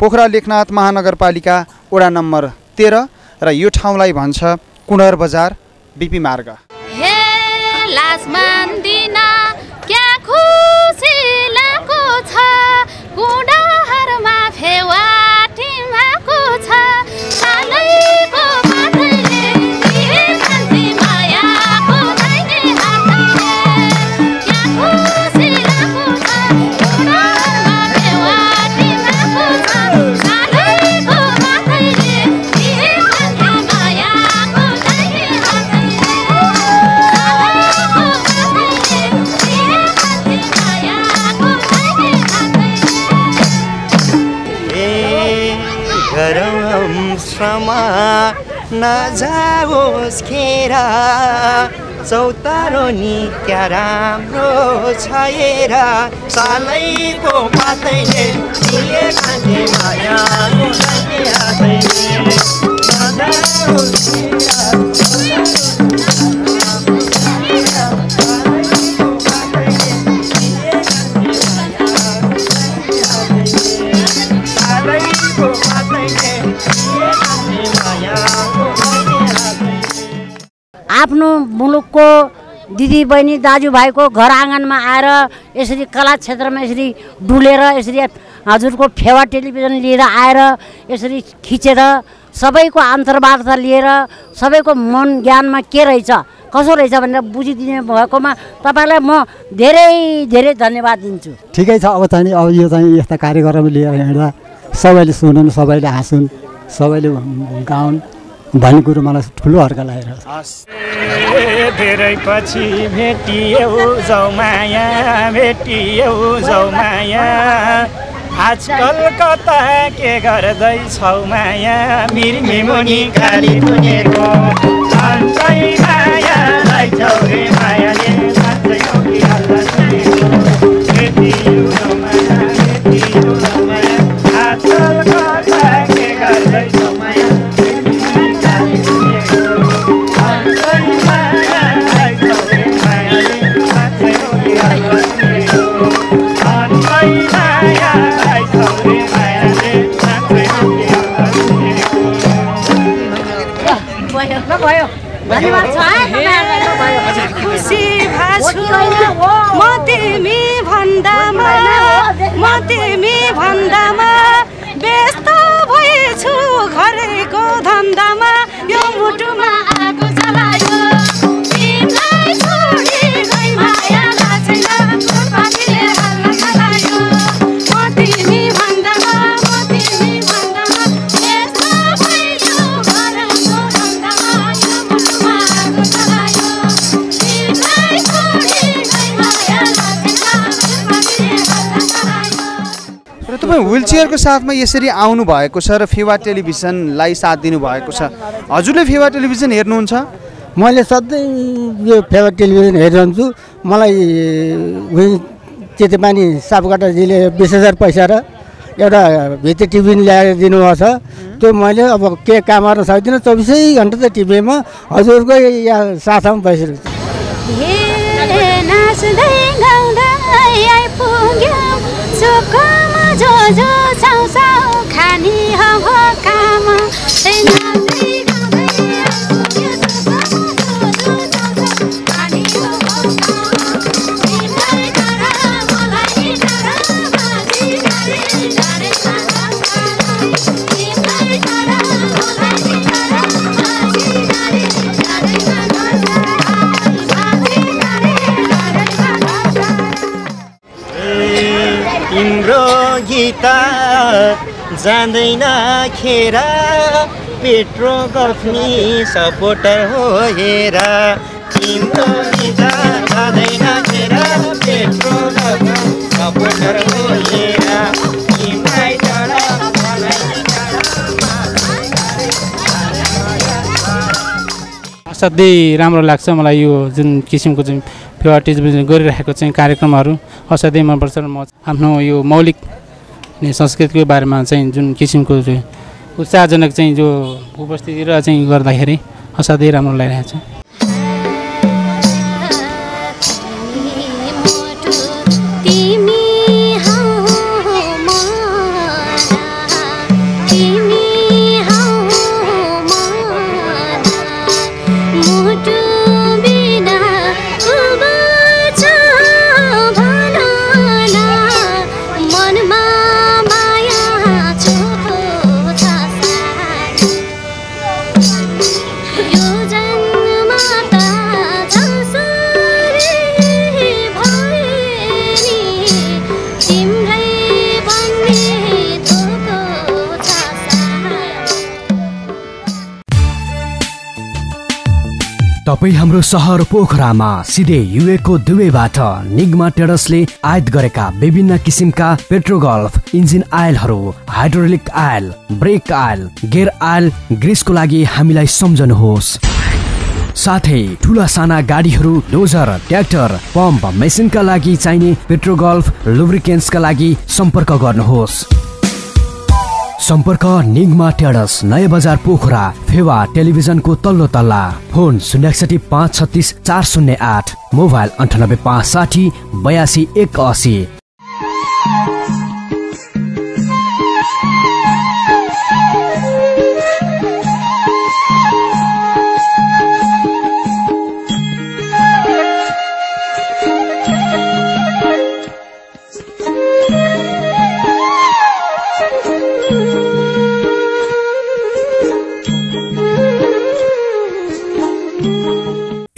पोखरा लेखनाथ महानगरपालिका वडा नम्बर तेह्र र यो ठाउँलाई भन्छ कुणर बजार बिपी मार्ग। क्या खुसी छ? नजाओस् खेरा चौतारो नि क्या राम्रो छ हेरा सालैको पातैले हातैले आफ्नो मुलुकको दिदीबहिनी दाजुभाइको घर आँगनमा आएर यसरी कला क्षेत्रमा यसरी डुलेर यसरी हजुरको फेवा टेलिभिजन लिएर आएर यसरी खिचेर सबैको अन्तर्वार्ता लिएर सबैको मन ज्ञानमा के रहेछ कसो रहेछ भनेर बुझिदिने भएकोमा तपाईँलाई म धेरै धेरै धन्यवाद दिन्छु। ठिकै छ अब चाहिँ अब यो चाहिँ यस्ता कार्यक्रम लिएर हिँड्दा सबैले सुनुन् सबैले हाँसुन् सबैले गाउन्। भन्ने कुरो मलाई ठुलो हर्का लागेर धेरै पछि भेटियौ जौमाया भेटियौ जौमाया आजकल कता के गर्दैछौ माया? मिर्मी पुनेको अन्तै माया। खुसी भाछु म तिमी भन्दामा म तिमी भन्दामा व्यस्त भएछु घरको धन्दामा यो मुटुमा आगो तपाईँ विल चेयरको साथमा यसरी आउनु भएको छ र फेवा टेलिभिजनलाई साथ दिनुभएको छ। हजुरले फेवा टेलिभिजन हेर्नुहुन्छ? मैले सधैँ यो फेभरेट टेलिभिजन हेरिरहन्छु। मलाई उही चेतेपानी सापकाटाजीले बिस हजार पैसा र एउटा भित्री टिभी ल्याएर दिनुभएको छ। त्यो मैले अब के काम गर्न सक्दिनँ? चौबिसै घन्टा त टिभीमा हजुरकै यहाँ साथमा बसिरहेको छु। जो साउ खानी हो काम हे जाँदैन खेरा। पेट्रो गफ्नी सपोर्टर हो हेरा। तिम्रो जाँदैन खेरा। पेट्रो सपोर्टर हो हेरा। असाध्यै राम्रो लाग्छ मलाई यो जुन किसिमको जुन फेवा गरिरहेको चाहिँ कार्यक्रमहरू। असाध्यै मनपर्छ र म आफ्नो यो मौलिक ने संस्कृतिको बारेमा चाहिँ जुन किसिमको उत्साहजनक चाहिँ जो उपस्थिति र चाहिँ गर्दाखेरि असाध्यै राम्रो लागिरहेको छ तपाईँ हाम्रो सहर पोखरामा सिधै युएको दुवैबाट निगमा टेडसले आयात गरेका विभिन्न किसिमका Petrogulf engine आयलहरू hydraulic oil brake oil gear oil ग्रिसको लागि हामीलाई सम्झनुहोस्। साथै ठुला साना गाडीहरू डोजर ट्र्याक्टर पम्प मेसिनका लागि चाहिने पेट्रोगल्फ लुब्रिकेन्ट्सका लागि सम्पर्क गर्नुहोस्। सम्पर्क निगमा टेडस नयाँ बजार पोखरा फेवा टेलिभिजनको तल्लो तल्ला। फोन शून्य एकसठी पाँच छत्तिस चार शून्य आठ। मोबाइल अन्ठानब्बे पाँच साठी बयासी एक असी।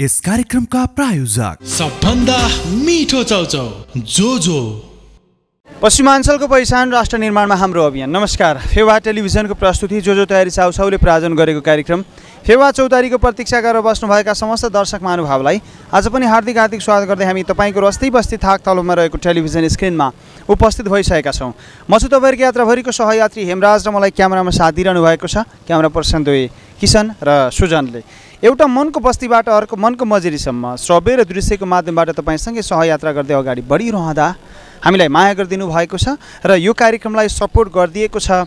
यस कार्यक्रमका प्रायोजक। सबभन्दा मिठो चौचौ जो जो पश्चिमाञ्चलको पहिचान राष्ट्र निर्माणमा हाम्रो अभियान। नमस्कार फेवा टेलिभिजनको प्रस्तुति जो जो तयारी चाउचाउले प्रायोजन गरेको कार्यक्रम। फेवा चौतारीको प्रतीक्षा गरेर बस्नुभएका समस्त दर्शक महानुभावलाई आज पनि हार्दिक हार्दिक स्वागत गर्दै हामी तपाईँको रस्ती बस्ती थाक तलोमा रहेको टेलिभिजन स्क्रिनमा उपस्थित भइसकेका छौँ। म छु तपाईँहरूको यात्राभरिको सहयात्री हेमराज र मलाई क्यामेरामा साथ दिइरहनु भएको छ। क्यामेरा पर्सन दुई किसन र सुजनले। एउटा मनको बस्तीबाट अर्को मनको मजिरीसम्म श्रव्य र दृश्यको माध्यमबाट तपाईँसँगै सहयात्रा गर्दै अगाडि बढिरहँदा हामीलाई माया गरिदिनु भएको छ र यो कार्यक्रमलाई सपोर्ट गरिदिएको छ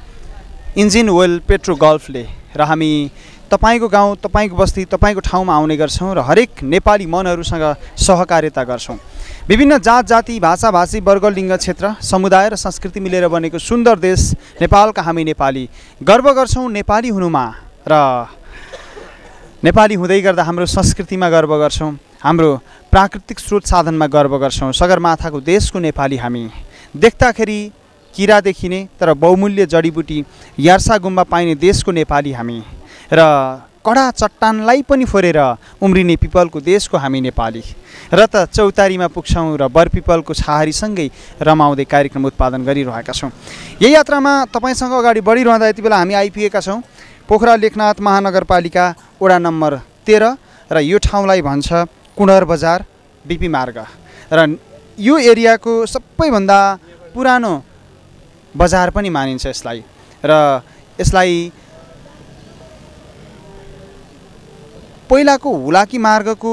इन्जिन ओइल पेट्रो गल्फले। र हामी तपाईँको गाउँ तपाईँको बस्ती तपाईँको ठाउँमा आउने गर्छौँ र हरेक नेपाली मनहरूसँग सहकार्यता गर्छौँ। विभिन्न जात जाति भाषा भाषी वर्ग लिङ्ग क्षेत्र समुदाय र संस्कृति मिलेर बनेको सुन्दर देश नेपालका हामी नेपाली। गर्व गर्छौँ नेपाली हुनुमा र नेपाली हुँदै गर्दा हाम्रो संस्कृतिमा गर्व गर्छौँ हाम्रो प्राकृतिक स्रोत साधनमा गर्व गर्छौँ। सगरमाथाको देशको नेपाली हामी। देख्दाखेरि किरा देखिने तर बहुमूल्य जडीबुटी यार्सा गुम्बा पाइने देशको नेपाली हामी। र कडा चट्टानलाई पनि फोरेर उम्रिने पिपलको देशको हामी नेपाली। र त चौतारीमा पुग्छौँ र बरपिपलको छहारीसँगै रमाउँदै कार्यक्रम उत्पादन गरिरहेका छौँ। यही यात्रामा तपाईँसँग अगाडि बढिरहँदा यति बेला हामी आइपुगेका छौँ। पोखरा लेखनाथ महानगरपालिका वडा नम्बर तेह्र र यो ठाउँलाई भन्छ कुणर बजार बिपी मार्ग। र यो एरियाको सबैभन्दा पुरानो बजार पनि मानिन्छ यसलाई। र यसलाई पहिलाको हुलाकी मार्गको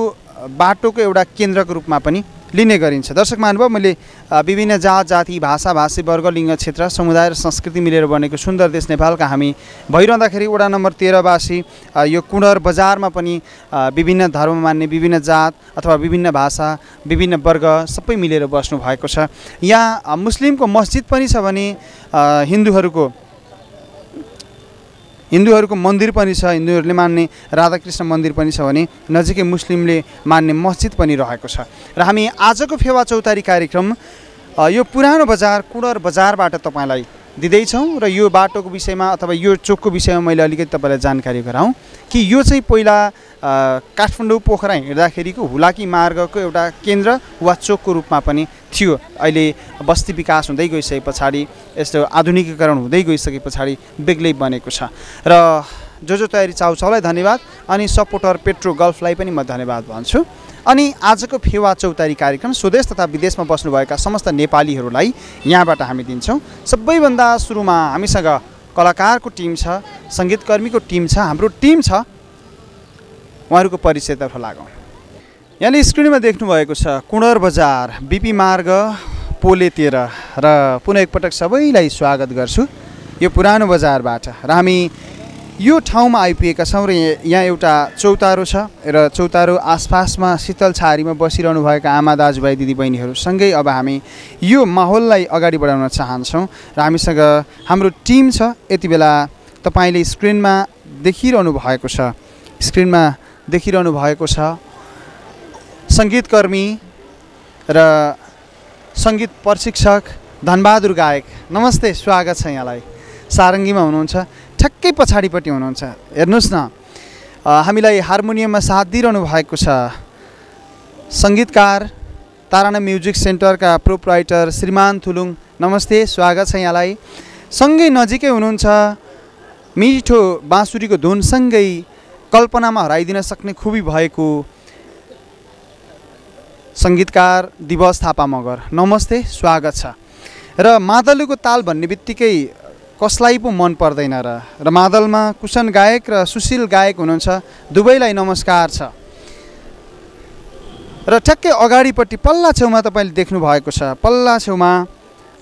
बाटोको एउटा केन्द्रको रूपमा पनि लिने गरिन्छ। दर्शक महानुभाव मैले विभिन्न जात जाति भाषा भाषी वर्ग लिङ्ग क्षेत्र समुदाय र संस्कृति मिलेर बनेको सुन्दर देश नेपालका हामी भइरहँदाखेरि वडा नम्बर तेह्रवासी यो कुणर बजारमा पनि विभिन्न धर्म मान्ने विभिन्न जात अथवा विभिन्न भाषा विभिन्न वर्ग सबै मिलेर बस्नु भएको छ। यहाँ मुस्लिमको मस्जिद पनि छ भने हिन्दूहरूको हिन्दूहरूको मन्दिर पनि छ हिन्दूहरूले मान्ने राधाकृष्ण मन्दिर पनि छ भने नजिकै मुस्लिमले मान्ने मस्जिद पनि रहेको छ। र हामी आजको फेवा चौतारी कार्यक्रम यो पुरानो बजार कुडर बजारबाट तपाईँलाई दिँदैछौँ र यो बाटोको विषयमा अथवा यो चोकको विषयमा मैले अलिकति तपाईँलाई जानकारी गराउँ कि यो चाहिँ पहिला काठमाडौँ पोखरा हिँड्दाखेरिको हुलाकी मार्गको एउटा केन्द्र वा चोकको रूपमा पनि थियो। अहिले बस्ती विकास हुँदै गइसके पछाडि यस्तो आधुनिकीकरण हुँदै गइसके पछाडि बेग्लै बनेको छ। र जो जो तयारी चाउचाउलाई धन्यवाद अनि सपोर्टर पेट्रो गल्फलाई पनि म धन्यवाद भन्छु। अनि आजको फेवा चौतारी कार्यक्रम स्वदेश तथा विदेशमा बस्नुभएका समस्त नेपालीहरूलाई यहाँबाट हामी दिन्छौँ। सबैभन्दा सुरुमा हामीसँग कलाकारको टिम छ सङ्गीतकर्मीको टिम छ हाम्रो टिम छ। उहाँहरूको परिचयतर्फ लागौँ। यहाँले स्क्रिनमा देख्नुभएको छ कुणर बजार बिपी मार्ग पोले तेह्र र पुनः एकपटक सबैलाई स्वागत गर्छु। यो पुरानो बजारबाट र हामी यो ठाउँमा आइपुगेका छौँ र यहाँ- एउटा चौतारो छ र चौतारो आसपासमा शीतल छारीमा बसिरहनुभएका आमा दाजुभाइ दिदीबहिनीहरूसँगै अब हामी यो माहौललाई अगाडि बढाउन चाहन्छौँ र हामीसँग हाम्रो टिम छ। यति बेला तपाईँले स्क्रिनमा देखिरहनु भएको छ। स्क्रिनमा देखिरहनु भएको छ सङ्गीतकर्मी र सङ्गीत प्रशिक्षक धनबहादुर गायक। नमस्ते स्वागत छ यहाँलाई। सारङ्गीमा हुनुहुन्छ। ठ्याक्कै पछाडिपट्टि हुनुहुन्छ। हेर्नुहोस् न हामीलाई हार्मोनियममा साथ दिइरहनु भएको छ। सङ्गीतकार ताराना म्युजिक सेन्टरका प्रोपराइटर श्रीमान थुलुङ नमस्ते स्वागत छ यहाँलाई। सँगै नजिकै हुनुहुन्छ मिठो बाँसुरीको धुनसँगै कल्पनामा हराइदिन सक्ने खुबी भएको सङ्गीतकार दिवस थापा मगर नमस्ते स्वागत छ। र मादलुको ताल भन्ने बित्तिकै कसलाई पो मन पर्दैन र। र मादलमा कुशन गायक र सुशील गायक हुनुहुन्छ। दुवैलाई नमस्कार छ। र ठ्याक्कै अगाडिपट्टि पल्ला छेउमा तपाईँले देख्नु भएको छ। पल्ला छेउमा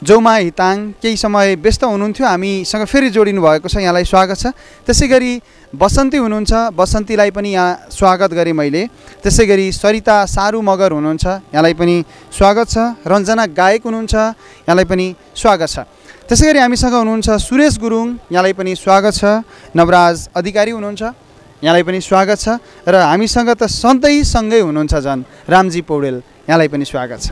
जौमा हिताङ केही समय व्यस्त हुनुहुन्थ्यो। हामीसँग फेरि जोडिनु भएको छ। यहाँलाई स्वागत छ। त्यसै गरी बसन्ती हुनुहुन्छ। बसन्तीलाई पनि यहाँ स्वागत गरेँ मैले। त्यसै गरी सरिता सारू मगर हुनुहुन्छ। यहाँलाई पनि स्वागत छ। रञ्जना गायक हुनुहुन्छ। यहाँलाई पनि स्वागत छ। त्यसै गरी हामीसँग हुनुहुन्छ सुरेश गुरुङ। यहाँलाई पनि स्वागत छ। नवराज अधिकारी हुनुहुन्छ। यहाँलाई पनि स्वागत छ। र हामीसँग त सधैँ सँगै हुनुहुन्छ झन् रामजी पौडेल। यहाँलाई पनि स्वागत छ।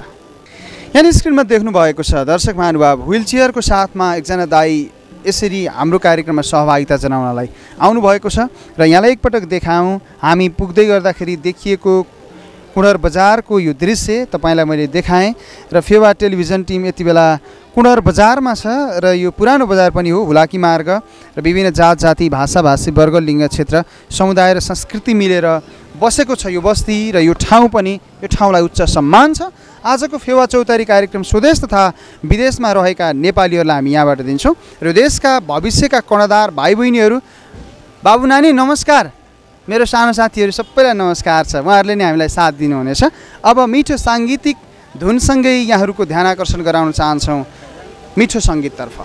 यहाँ स्क्रिनमा देख्नु भएको छ दर्शक महानुभाव व्हिल चेयरको साथमा एकजना दाई यसरी हाम्रो कार्यक्रममा सहभागिता जनाउनलाई आउनुभएको छ। र यहाँलाई एकपटक देखाउँ। हामी पुग्दै गर्दाखेरि देखिएको कुडर बजारको यो दृश्य तपाईँलाई मैले देखाएँ र फेवा टेलिभिजन टिम यति बेला कुडर बजारमा छ र यो पुरानो बजार पनि हो हुलाकी मार्ग र विभिन्न जात जाति भाषा भाषी वर्ग लिङ्ग क्षेत्र समुदाय र संस्कृति मिलेर बसेको छ यो बस्ती र यो ठाउँ पनि। यो ठाउँलाई उच्च सम्मान छ। आजको फेवा चौतारी कार्यक्रम स्वदेश तथा विदेशमा रहेका नेपालीहरूलाई हामी यहाँबाट दिन्छौँ र देशका भविष्यका कर्णधार भाइ बहिनीहरू बाबु नानी नमस्कार। मेरो सानो साथीहरू सबैलाई नमस्कार छ। उहाँहरूले नै हामीलाई साथ दिनुहुनेछ। अब मिठो साङ्गीतिक धुनसँगै यहाँहरूको ध्यान आकर्षण गराउन चाहन्छौँ मिठो सङ्गीततर्फ।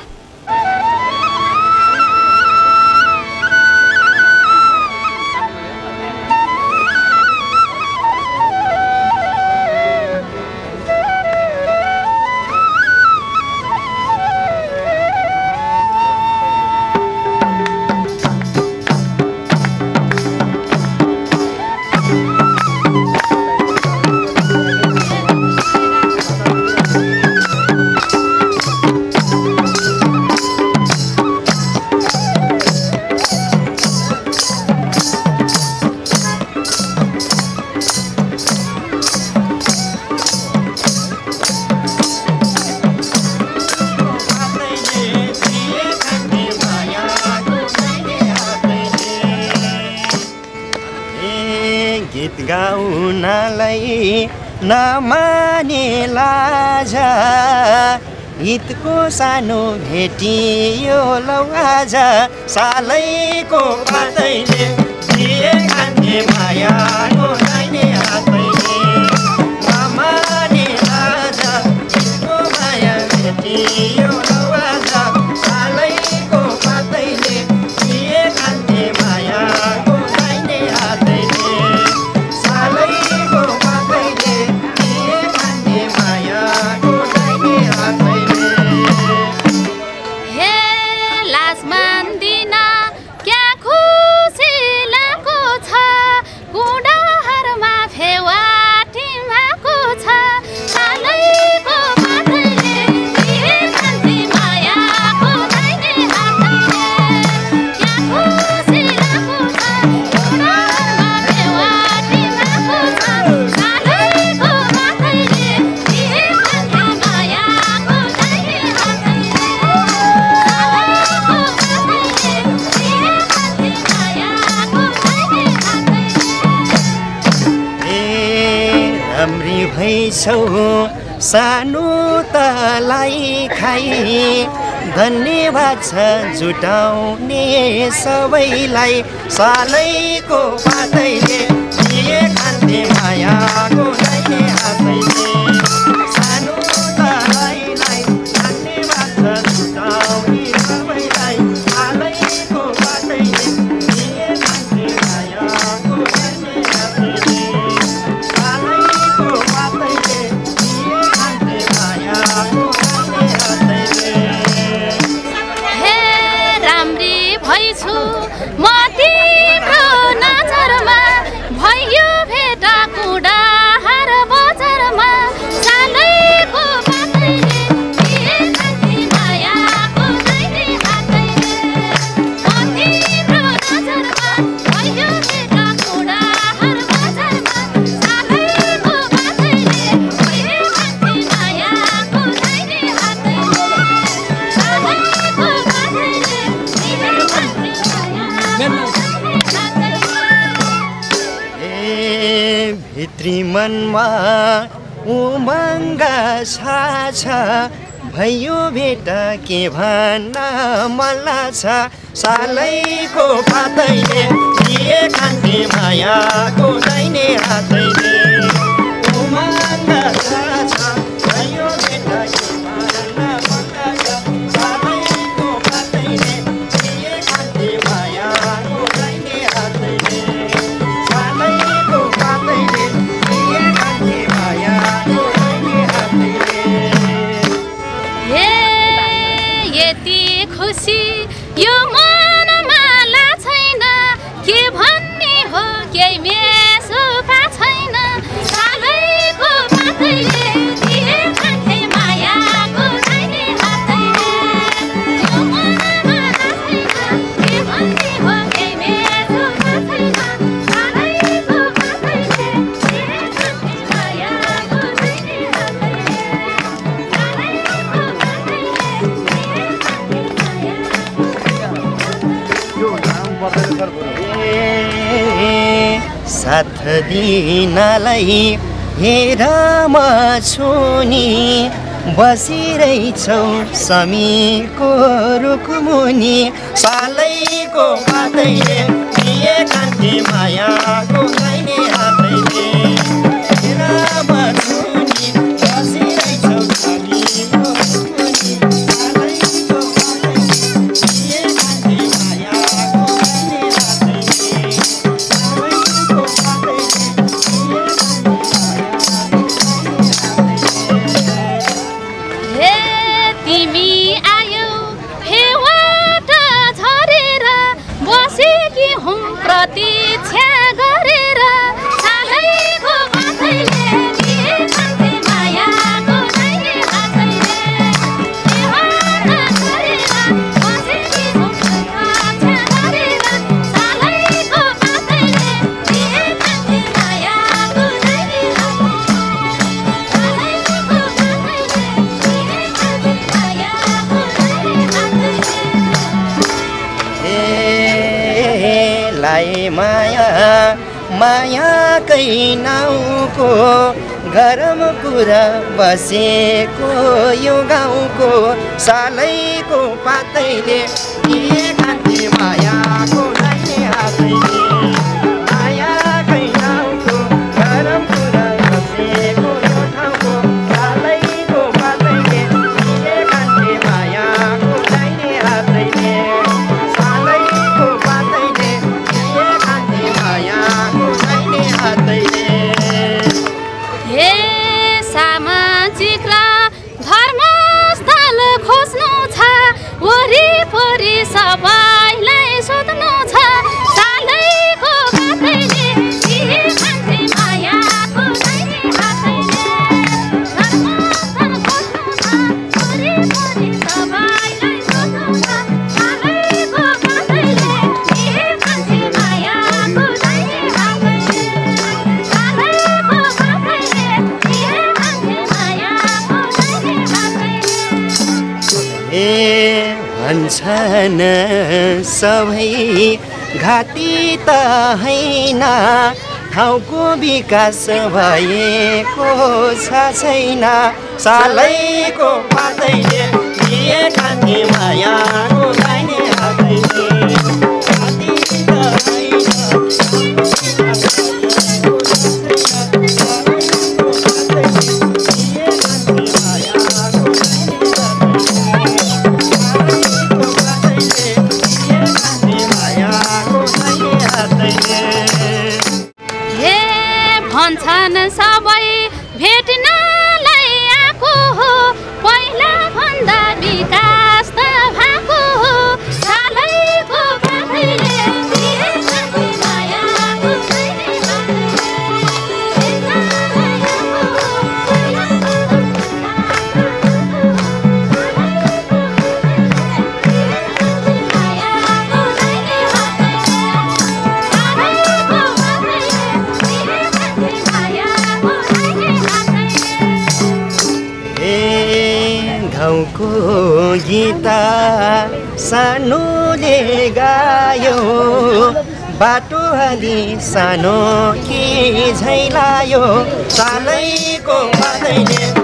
नमाने लाज। हितको सानो भेटियो लौ आज सालैको पातैले दिए खाने मायाको दाहिने हातैले। नमाने लाज हितको माया भेटियो सानो तलाई खाइ धन्यवाद छ जुटाउने सबैलाई सालैको पातैले मनमा उमङ्ग साछ भैयो भेट के भन्न मलाई छ। सालैको पातैले माया खान्थे हातैले। दिनलाई हेर म छुनी बसिरहेछौ समीको रुखमुनि। सालैको माया। ए भन्छन् सबै घाती त होइन ठाउँको विकास भएको छ छैन। सालैको पातैले माया पालि सानो के झैलायो सानैको मालैले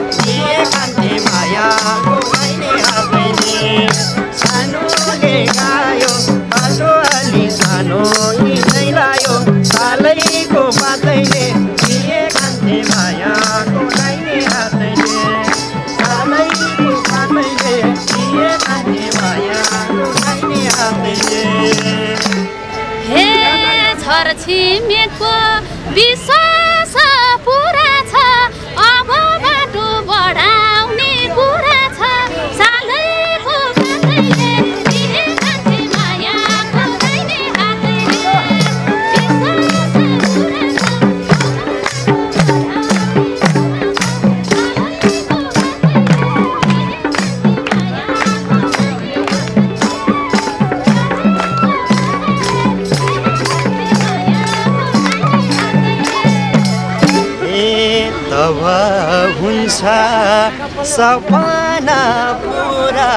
सपना पुरा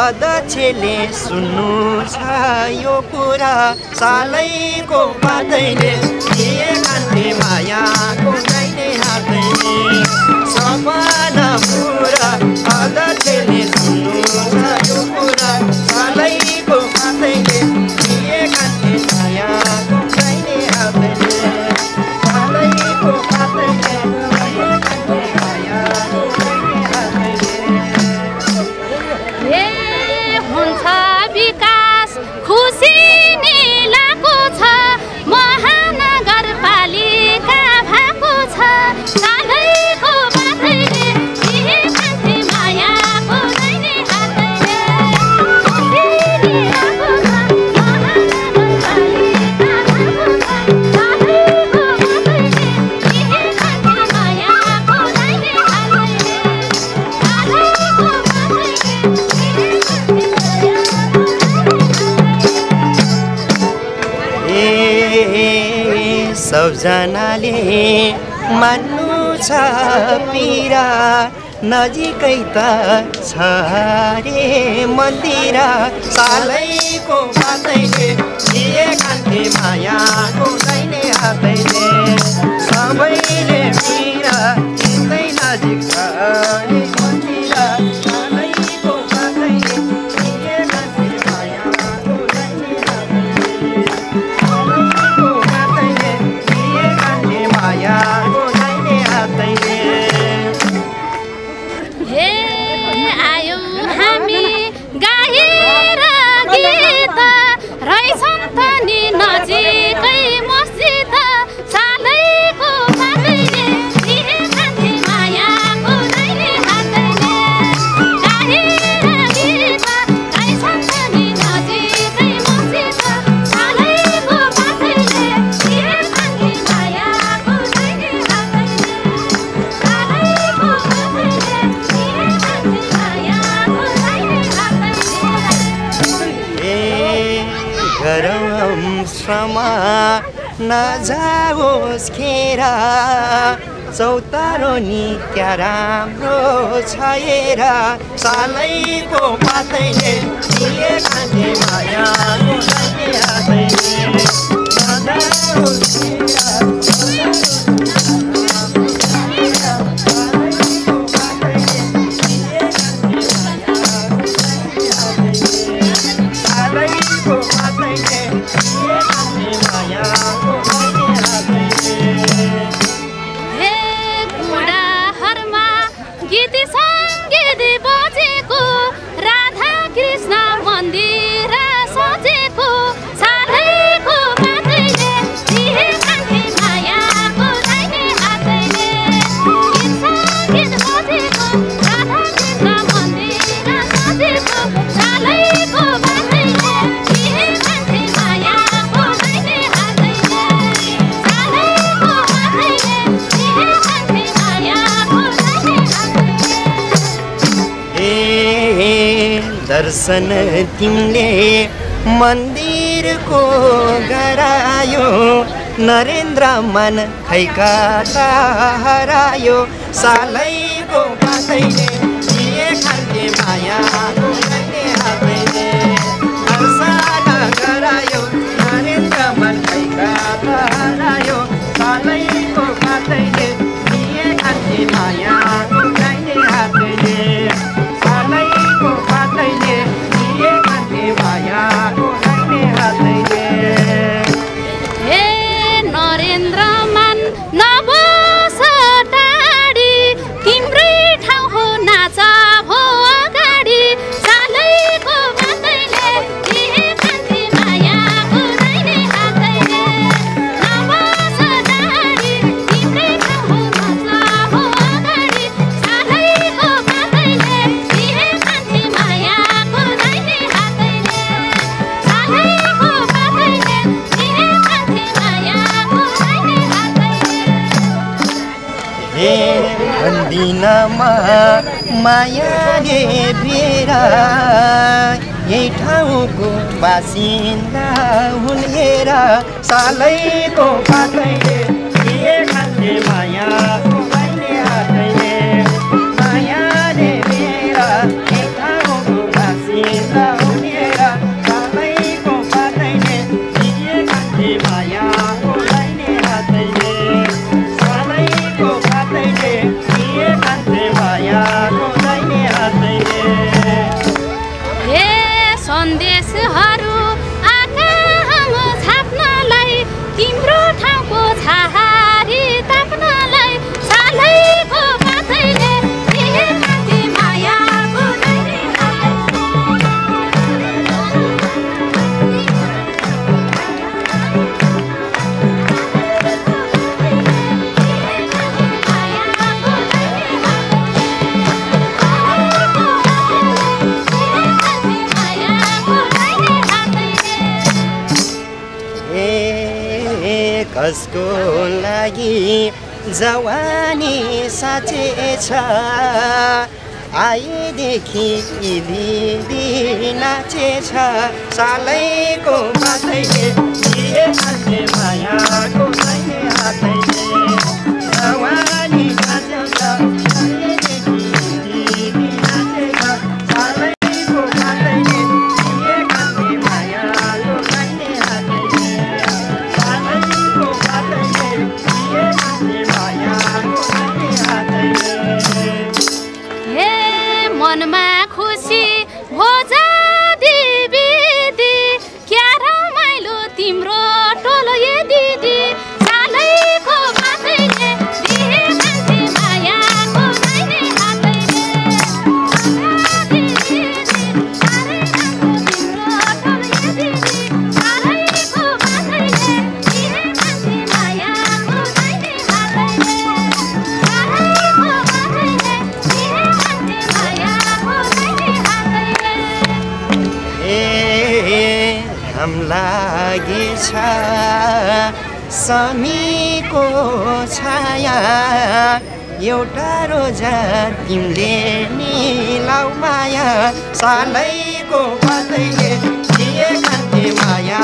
अध्यक्षले सुन्नु छ यो कुरा। सालैको पातैले मायाको सपना पुरा मान्नु छ पिरा नजिकै त छ रे मन्दिर। सालैको बाटै दर्शन तिमीले मन्दिरको गरायो नरेन्द्र मन खैका हरायो सालैको बाटैले भन्दिनमा मायाले बेरा यही ठाउँको बासिन्दा हुन् हेर। सालैको पातैले के दिदी नाचेछ सालैको माथैले समीको छाया। एउटा रोजा तिमीले मिलाउ माया। सालैको पातैले दिए कान्ति माया।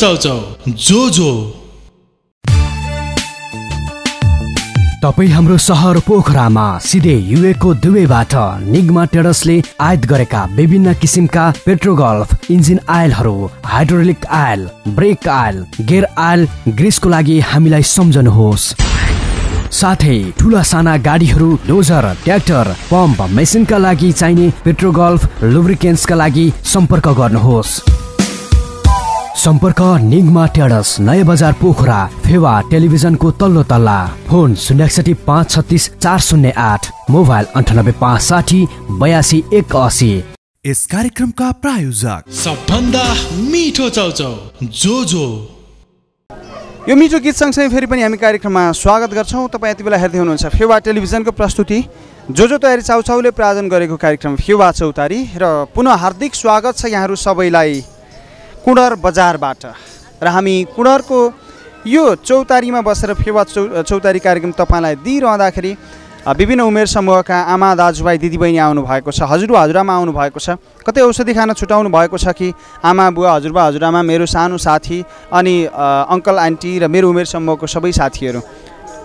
चाउचाउ जो जो। तपाईँ हाम्रो सहर पोखरामा सिधै युएको दुवैबाट निगमा टेडसले आयात गरेका विभिन्न किसिमका Petrogulf engine आयलहरू hydraulic oil brake oil gear oil ग्रिसको लागि हामीलाई सम्झनुहोस्। साथै ठुला साना गाडीहरू डोजर ट्र्याक्टर पम्प मेसिनका लागि चाहिने पेट्रोगल्फ लुब्रिकेन्ट्सका लागि सम्पर्क गर्नुहोस्। सम्पर्क निगमा टेडस नयाँ बजार पोखरा फेवा टेलिभिजनको तल्लो तल्ला। फोन शून्य एकसठी पाँच छत्तिस चार शून्य आठ मोबाइल अन्ठानब्बे पाँच साठी बयासी एक असी। यस कार्यक्रमका प्रायोजक। सबभन्दा मिठो चाउचाउ जो जो यो मिठो गीत सँगसँगै फेरि पनि हामी कार्यक्रममा स्वागत गर्छौँ। तपाईँ यति बेला हेर्दै हुनुहुन्छ फेवा टेलिभिजनको प्रस्तुति। जो जो तयारी चाउचाउले प्रायोजन गरेको कार्यक्रम फेवा चौतारी र पुनः हार्दिक स्वागत छ यहाँहरू सबैलाई। कुडर बजारबाट। र हामी कुडरको यो चौतारीमा बसेर फेवा चौ चौतारी कार्यक्रम तपाईँलाई दिइरहँदाखेरि विभिन्न उमेर समूहका आमा दाजुभाइ दिदीबहिनी आउनु भएको छ हजुरबा हजुरआमा आउनु भएको छ। कतै औषधि खान छुटाउनु भएको छ कि? आमा बुवा हजुरबा हजुरआमा मेरो सानो साथी अनि अङ्कल आन्टी र मेरो उमेर समूहको सबै साथीहरू।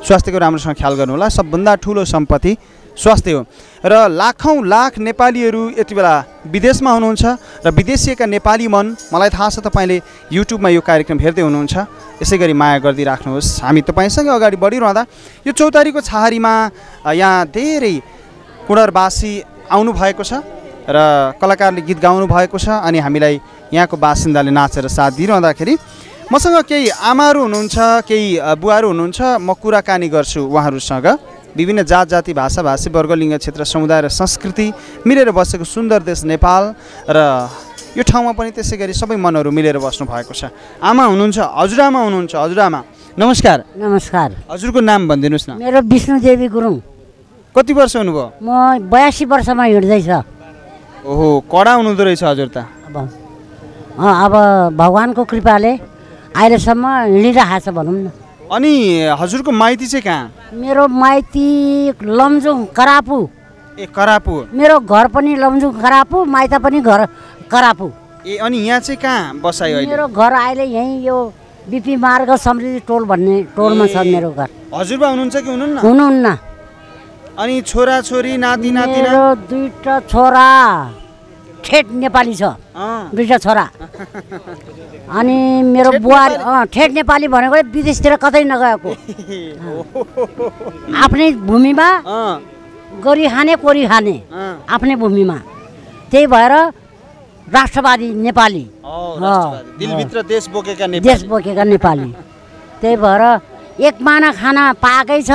स्वास्थ्यको राम्रोसँग ख्याल गर्नुहोला सबभन्दा ठुलो सम्पत्ति स्वास्थ्य हो। र लाखौँ लाख नेपालीहरू यति बेला विदेशमा हुनुहुन्छ र विदेशिएका नेपाली मन मलाई थाहा छ तपाईँले युट्युबमा यो कार्यक्रम हेर्दै हुनुहुन्छ। यसै गरी माया गरिदिइराख्नुहोस्। हामी तपाईँसँगै अगाडि बढिरहँदा यो चौतारीको छहारीमा यहाँ धेरै कुडरवासी आउनु भएको छ र कलाकारले गीत गाउनु भएको छ अनि हामीलाई यहाँको बासिन्दाले नाचेर साथ दिइरहँदाखेरि मसँग केही आमाहरू हुनुहुन्छ केही बुवाहरू हुनुहुन्छ म कुराकानी गर्छु उहाँहरूसँग। विभिन्न जात जाति भाषा भाषी वर्ग लिङ्ग क्षेत्र समुदाय र संस्कृति मिलेर बसेको सुन्दर देश नेपाल र यो ठाउँमा पनि त्यसै गरी सबै मनहरू मिलेर बस्नु भएको छ। आमा हुनुहुन्छ हजुरआमा हुनुहुन्छ हजुरआमा नमस्कार। नमस्कार। हजुरको नाम भनिदिनुहोस् न। मेरो विष्णुदेवी गुरुङ। कति वर्ष हुनुभयो? म बयासी वर्षमा हिँड्दैछ। ओहो कडा हुनुहुँदो रहेछ हजुर त। अब अब भगवान्को कृपाले अहिलेसम्म हिँडिरहेको छ भनौँ न। अनि हजुरको माइती चाहिँ कहाँ? मेरो माइती लमजुङ करापु। ए करापु। मेरो घर पनि लमजुङ करापु माइत पनि घर करापु। ए अनि यहाँ चाहिँ कहाँ अहिले? मेरो घर अहिले यहीँ यो बिपी मार्ग समृद्धि टोल भन्ने टोलमा छ मेरो घर। हजुरबा हुनुहुन्छ कि हुनुहुन्न? हुनुहुन्न। अनि छोरा छोरी नाति नातिना? मेरो दुईवटा छोरा। ठेट नेपाली छ। दुईवटा छोरा? अनि मेरो बुहारी अँ ठेट नेपाली भनेको विदेशतिर कतै नगएको। आफ्नै भूमिमा गरी खाने कोरी खाने। आफ्नै भूमिमा। त्यही भएर राष्ट्रवादी नेपाली। दिलभित्र देश बोकेका नेपाली। देश बोकेका नेपाली। त्यही भएर एक माना खाना पाएकै छ।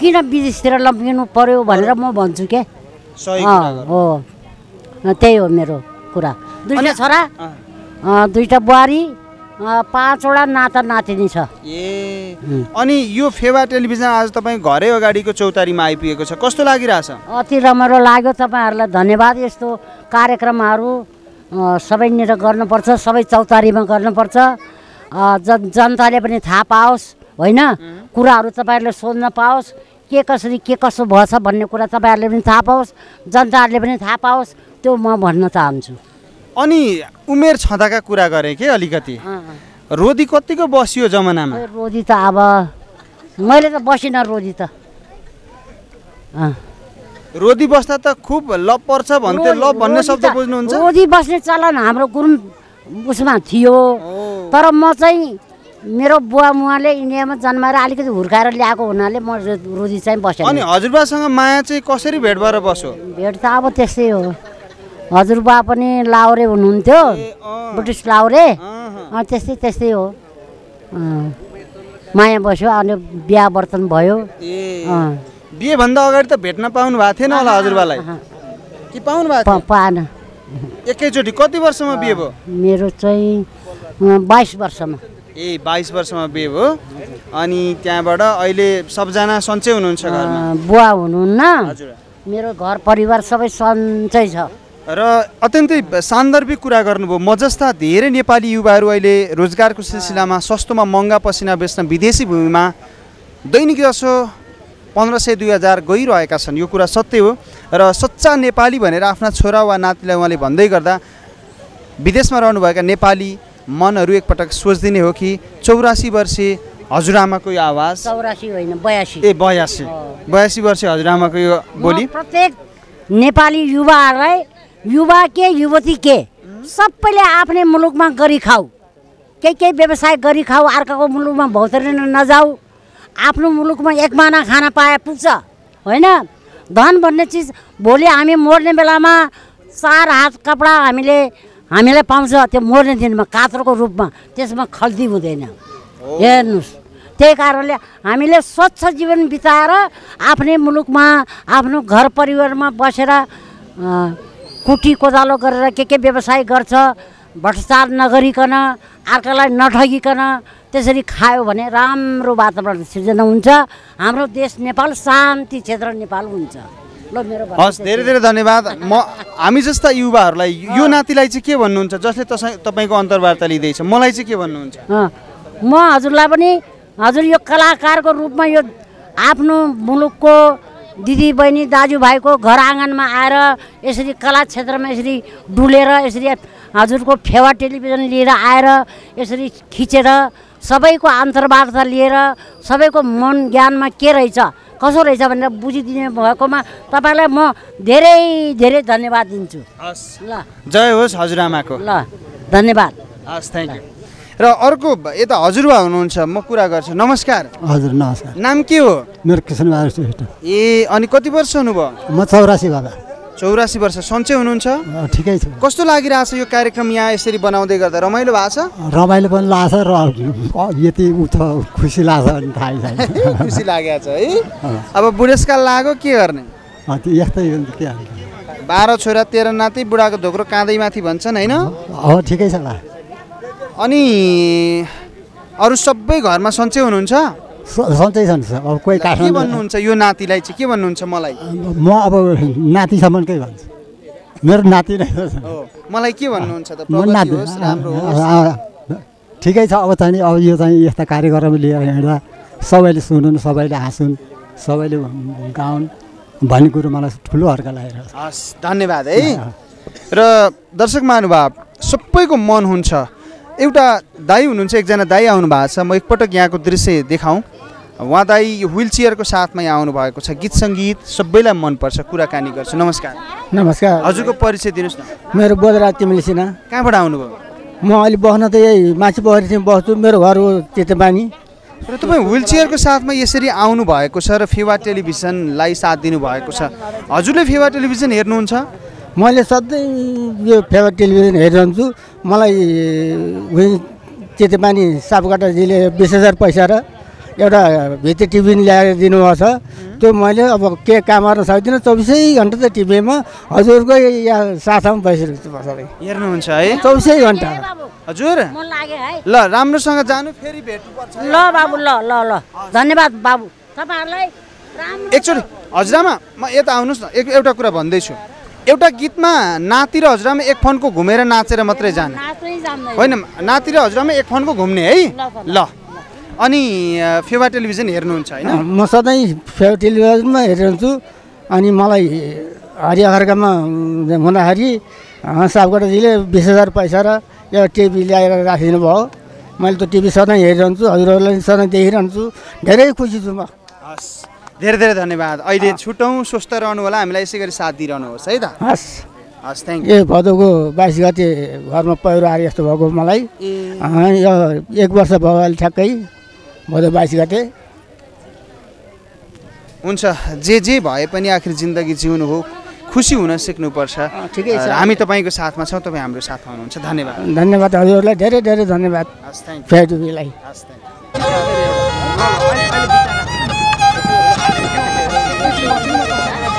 किन विदेशतिर लम्किनु पर्यो भनेर म भन्छु के। हो। त्यही हो मेरो कुरा। दुईवटा छोरा? दुईवटा बुहारी पाँचवटा नाता नातिनी छ। ए। अनि यो फेवा टेलिभिजन आज तपाईँ घरै अगाडिको चौतारीमा आइपुगेको छ। कस्तो लागिरहेछ? अति रमाइलो लाग्यो तपाईँहरूलाई। धन्यवाद। यस्तो कार्यक्रमहरू सबैनिर गर्नुपर्छ सबै चौतारीमा गर्नुपर्छ। जन जनताले पनि थाहा पाओस् होइन? कुराहरू तपाईँहरूले सोध्न पाओस् के कसरी के कसो भएछ भन्ने कुरा तपाईँहरूले पनि थाहा पाओस् जनताहरूले पनि थाहा पाओस्। त्यो म भन्न चाहन्छु। अनि उमेर छँदाका कुरा गरेँ के अलिकति। रोदी कतिको बसियो जमानामा? रोजी त अब मैले त बसिनँ रोजी त। रोदी बस्दा त खुब लप पर्छ भन्थ्यो लप भन्ने शब्द बुझ्नुहुन्छ? रोजी बस्ने चलन हाम्रो गुरुङ उसमा थियो। तर म चाहिँ मेरो बुवा मुवाले इन्डियामा जन्माएर अलिकति हुर्काएर ल्याएको हुनाले म रो- रोजी चाहिँ बसेँ अनि हजुरबासँग माया चाहिँ कसरी भेट भएर बस्यो? भेट त अब त्यस्तै हो। हजुरबा पनि लाउरे हुनुहुन्थ्यो। ब्रिटिस लाउरे त्यस्तै त्यस्तै हो। माया बस्यो अनि बिहा वर्तन भयो। ए। अँ। बिहेभन्दा अगाडि त भेट्न पाउनु भएको थिएन होला हजुरबालाई। कि पाउनु भएको पाएन। एकैचोटि कति वर्षमा बिहे भयो? मेरो चाहिँ बाइस वर्षमा। ए बाइस वर्षमा बिहे भयो। अनि त्यहाँबाट अहिले सबजना सन्चै हुनुहुन्छ घरमा? बुवा हुनुहुन्न। मेरो घर परिवार सबै सन्चै छ। र अत्यन्तै सान्दर्भिक कुरा गर्नुभयो। म जस्ता धेरै नेपाली युवाहरू अहिले रोजगारको सिलसिलामा सस्तोमा महँगा पसिना बेच्न विदेशी भूमिमा दैनिक जसो पन्ध्र सय दुई हजार गइरहेका छन्। यो कुरा सत्य हो र सच्चा नेपाली भनेर आफ्ना छोरा वा नातिलाई उहाँले भन्दै गर्दा विदेशमा रहनुभएका नेपाली मनहरू एकपटक सोचिदिने हो कि चौरासी वर्षे हजुरआमाको यो आवाज। चौरासी होइन बयासी। ए बयासी। बयासी वर्ष हजुरआमाको यो बोली। प्रत्येक नेपाली युवाहरूलाई युवा के युवती के सबैले आफ्नै मुलुकमा गरी खाऊ। केही केही व्यवसाय गरी खाऊ अर्काको मुलुकमा भौतरिन नजाऊ। आफ्नो मुलुकमा एक माना खाना पाए पुग्छ। होइन? धन भन्ने चिज भोलि हामी मर्ने बेलामा चार हात कपडा हामीले हामीलाई पाउँछ। त्यो मर्ने दिनमा कात्रोको रूपमा त्यसमा खल्ती हुँदैन। हेर्नुहोस्। त्यही कारणले हामीले स्वच्छ जीवन बिताएर आफ्नै मुलुकमा आफ्नो घर परिवारमा बसेर कुटी कोदालो गरेर के के व्यवसाय गर्छ भ्रष्टाचार नगरिकन अर्कालाई नठगिकन त्यसरी खायो भने राम्रो वातावरण सिर्जना हुन्छ। हाम्रो देश नेपाल शान्ति क्षेत्र नेपाल हुन्छ। ल मेरो हस् धेरै धेरै धन्यवाद। म हामी जस्ता युवाहरूलाई यो नातिलाई चाहिँ के भन्नुहुन्छ जसले तसा तपाईँको अन्तर्वार्ता लिँदैछ? मलाई चाहिँ के भन्नुहुन्छ? म हजुरलाई पनि हजुर यो कलाकारको रूपमा यो आफ्नो मुलुकको दिदी बहिनी दाजुभाइको घर आँगनमा आएर यसरी कला क्षेत्रमा यसरी डुलेर यसरी हजुरको फेवा टेलिभिजन लिएर आएर यसरी खिचेर सबैको अन्तर्वार्ता लिएर सबैको मन ज्ञानमा के रहेछ कसो रहेछ भनेर बुझिदिने भएकोमा तपाईँलाई म धेरै धेरै धन्यवाद दिन्छु। हस्। ल। जय होस् हजुरआमाको। ल। धन्यवाद। हस् थ्याङ्क यू र अर्को यता हजुरबा हुनुहुन्छ म कुरा गर्छु। नमस्कार। हजुर नमस्कार। नाम के हो? मेरो कृष्णबहादुर श्रेष्ठ। ए अनि कति वर्ष हुनुभयो? म चौरासी बाबा। चौरासी वर्ष। सन्चै हुनुहुन्छ? ठिकै छु। कस्तो लागिरहेछ यो कार्यक्रम यहाँ यसरी बनाउँदै गर्दा? रमाइलो भएको छ? रमाइलो पनि लाग्छ र यति उ त खुसी लाग्छ भने थाहै छैन। खुसी लागेको छ है? अब बुढेसकाल लाग्यो के गर्ने? यस्तै? बाह्र छोरा तेह्र नाति बुढाको धोक्रो काँदैमाथि भन्छन् होइन? ठिकै छ ला। अनि अरू सबै घरमा सन्चै हुनुहुन्छ? सन्चै छन्। अब कोही के भन्नुहुन्छ यो नातिलाई चाहिँ? के भन्नुहुन्छ मलाई? म अब नातिसम्मकै भन्छु। मेरो नाति नै मलाई के भन्नुहुन्छ त? ठिकै छ अब चाहिँ अब यो चाहिँ यस्ता कार्यक्रम लिएर हिँड्दा सबैले सुनुन् सबैले हाँसुन् सबैले गाउन् भन्ने कुरो मलाई ठुलो हर्का लागेर हस् धन्यवाद है। र दर्शक महानुभाव सबैको मन हुन्छ। एउटा दाई हुनुहुन्छ एकजना दाई आउनु भएको छ। म एकपटक यहाँको दृश्य देखाउँ। उहाँ दाई यो व्हिल चेयरको साथमा यहाँ आउनु भएको छ। गीत सङ्गीत सबैलाई मनपर्छ कुराकानी गर्छु। नमस्कार। नमस्कार। हजुरको परिचय दिनुहोस् न। मेरो बोधराज तिमीले सिना। कहाँबाट आउनुभयो? म अहिले बस्न त यही माछी पोखरीसँग बस्छु। मेरो घर हो चेतेपानी। र तपाईँ व्हिल चेयरको साथमा यसरी आउनु भएको छ र फेवा टेलिभिजनलाई साथ दिनुभएको छ। हजुरले फेवा टेलिभिजन हेर्नुहुन्छ? मैले सधैँ यो फेभरेट टेलिभिजन हेरिरहन्छु। मलाई उही चेतेपानी सापकाटाजीले बिस हजार पैसा र एउटा भित्री टिभी ल्याएर दिनुभएको छ त्यो मैले अब के काम गर्न सक्दिनँ चौबिसै घन्टा त टिभीमा। हजुरकै यहाँ साथमा बसिरहेको छु सधैँ। हेर्नुहुन्छ है। चौबिसै घन्टा। हजुर। मन लाग्यो है। ल राम्रोसँग जानु फेरि ल बाबु ल ल ल। धन्यवाद बाबु। तपाईँहरूलाई राम्रो एकचोटि हजुरआमा म यता आउनुहोस् न। एक एउटा कुरा भन्दैछु। एउटा गीतमा नाति र हजुरआमा एक फनको घुमेर नाचेर मात्रै जाने। होइन नाति र हजुरआमा एक फनको घुम्ने है? ल अनि फेवा टेलिभिजन हेर्नुहुन्छ होइन? म सधैँ फेभरेट टेलिभिजनमा हेरिरहन्छु। अनि मलाई हरि अर्कामा हुँदाखेरि सापकोटाजीले बिस हजार पैसा र एउटा टिभी ल्याएर राखिदिनु भयो मैले त टिभी सधैँ हेरिरहन्छु हजुरहरूलाई सधैँ देखिरहन्छु। धेरै खुसी छु म। हस्। धेरै धेरै धन्यवाद। अहिले छुटौँ स्वस्थ रहनु होला हामीलाई यसै गरी साथ दिइरहनु होस् है त हस्। हस् थ्याङ्क यू ए भदौको बाइस गते घरमा पहिरो आएर यस्तो भएको मलाई। यो एक वर्ष भयो अहिले ठ्याक्कै भदौ बाइस गते। हुन्छ जे जे भए पनि आखिर जिन्दगी जिउनु हो खुसी हुन सिक्नुपर्छ। ठिकै छ। हामी तपाईँको साथमा छौँ तपाईँ हाम्रो साथमा हुनुहुन्छ। धन्यवाद। धन्यवाद हजुरहरूलाई धेरै धेरै धन्यवाद। हस् थ्याङ्क फेयर टिभीलाई हस् थ्याङ्क धेरै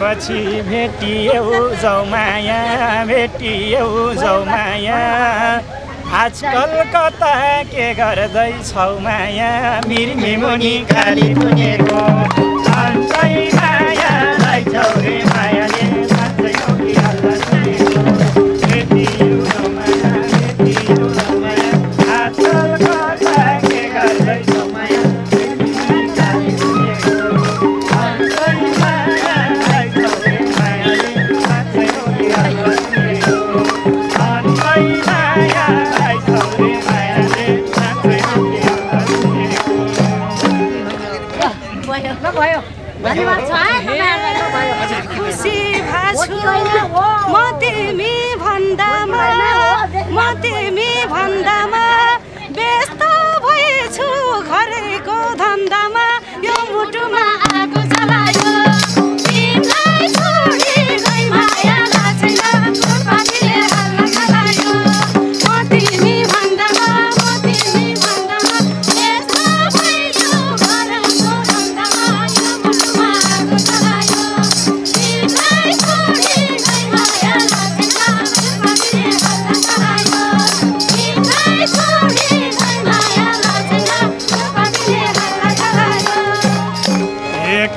पछि भेटियौ जौमाया भेटियौ जौमाया। आजकल कता के गर्दैछौ माया? मिर्मी मुनि खाली पुगेको खुसी म तिमी भन्दामा म तिमी भन्दामा